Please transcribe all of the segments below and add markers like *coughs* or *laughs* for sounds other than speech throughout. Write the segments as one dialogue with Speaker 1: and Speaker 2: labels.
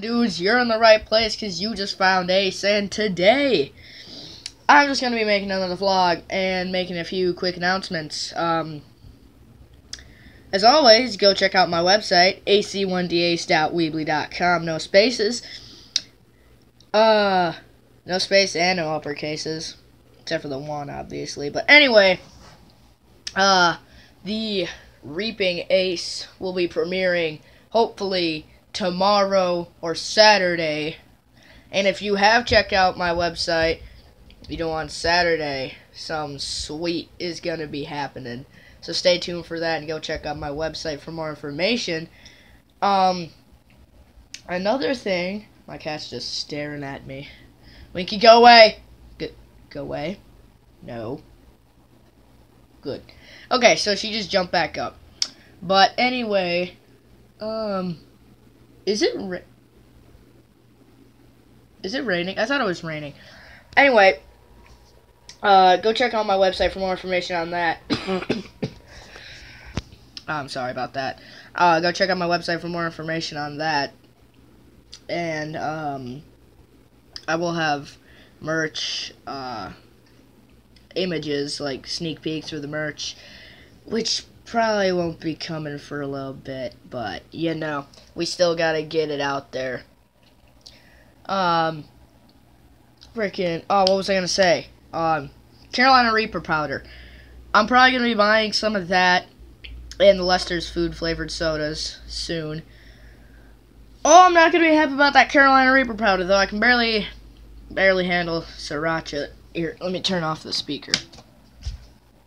Speaker 1: Dudes, you're in the right place because you just found Ace, and today I'm just going to be making another vlog and making a few quick announcements. Um, as always, go check out my website, ac1dace.weebly.com, no spaces. Uh, no space and no uppercases, except for the one, obviously. But anyway, uh, the Reaping Ace will be premiering, hopefully, tomorrow or Saturday. And if you have checked out my website, you know on Saturday some sweet is going to be happening. So stay tuned for that and go check out my website for more information. Um another thing, my cat's just staring at me. Winky go away. Go, go away. No. Good. Okay, so she just jumped back up. But anyway, um is it ra- Is it raining? I thought it was raining. Anyway, uh, go check out my website for more information on that. *coughs* I'm sorry about that. Uh, go check out my website for more information on that. And um, I will have merch uh, images, like sneak peeks for the merch, which probably won't be coming for a little bit, but you know, we still gotta get it out there. Um, freaking, oh, what was I gonna say? Um, Carolina Reaper powder. I'm probably gonna be buying some of that and the Lester's food flavored sodas soon. Oh, I'm not gonna be happy about that Carolina Reaper powder though. I can barely, barely handle sriracha. Here, let me turn off the speaker.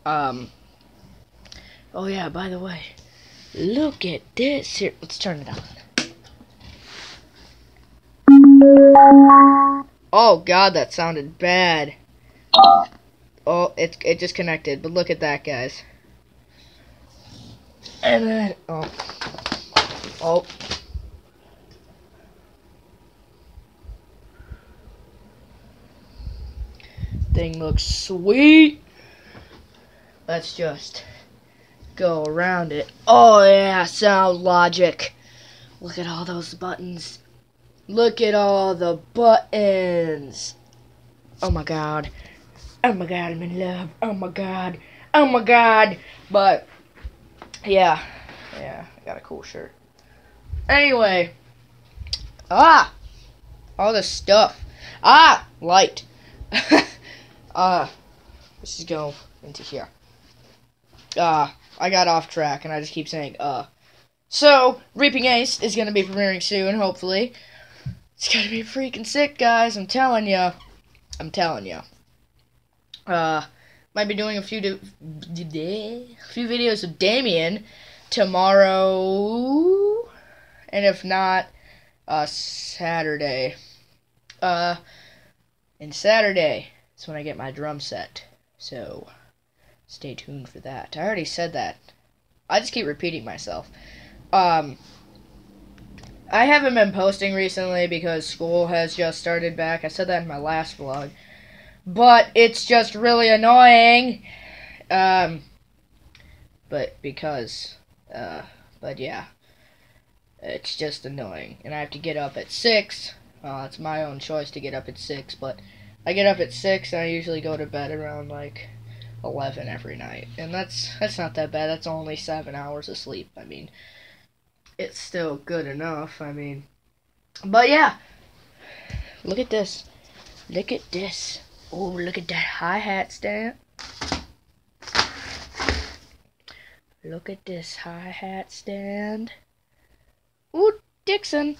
Speaker 1: Um. Oh yeah, by the way, look at this. Here, let's turn it on. Oh god, that sounded bad. Oh, it it just connected, but look at that, guys. And then oh oh. Thing looks sweet. Let's just go around it. Oh yeah, sound logic. Look at all those buttons. Look at all the buttons. Oh my god. Oh my god, I'm in love. Oh my god. Oh my god. But yeah. Yeah, I got a cool shirt. Anyway. Ah! All this stuff. Ah! Light. uh let's just go into here. Ah. Uh, I got off track and I just keep saying, uh. So, Reaping Ace is going to be premiering soon, hopefully. It's going to be freaking sick, guys. I'm telling you. I'm telling you. Uh, might be doing a few, a few videos of Damien tomorrow. And if not, uh, Saturday. Uh, and Saturday is when I get my drum set. So, Stay tuned for that. I already said that. I just keep repeating myself. Um, I haven't been posting recently because school has just started back. I said that in my last vlog. But it's just really annoying. Um, but because, uh, but yeah. It's just annoying. And I have to get up at 6. Uh, it's my own choice to get up at 6, but I get up at 6 and I usually go to bed around like 11 every night. And that's that's not that bad. That's only 7 hours of sleep. I mean, it's still good enough. I mean, but yeah. Look at this. Look at this. Oh, look at that hi-hat stand. Look at this hi-hat stand. Ooh, Dixon.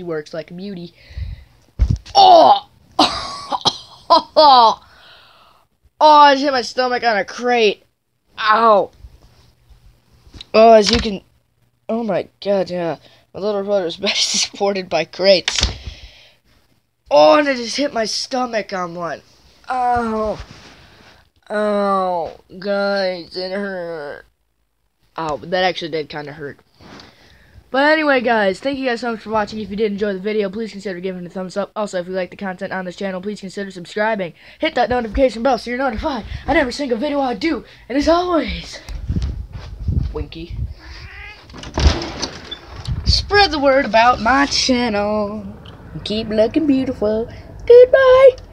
Speaker 1: She works like a beauty. Oh! oh! *laughs* Oh, I just hit my stomach on a crate. Ow! Oh, as you can... Oh my god, yeah. My little brother's *laughs* best supported by crates. Oh, and I just hit my stomach on one. Oh. Oh, guys, it hurt. Oh, that actually did kind of hurt. But anyway, guys, thank you guys so much for watching. If you did enjoy the video, please consider giving it a thumbs up. Also, if you like the content on this channel, please consider subscribing. Hit that notification bell so you're notified on every single video I do. And as always, Winky. Spread the word about my channel. Keep looking beautiful. Goodbye.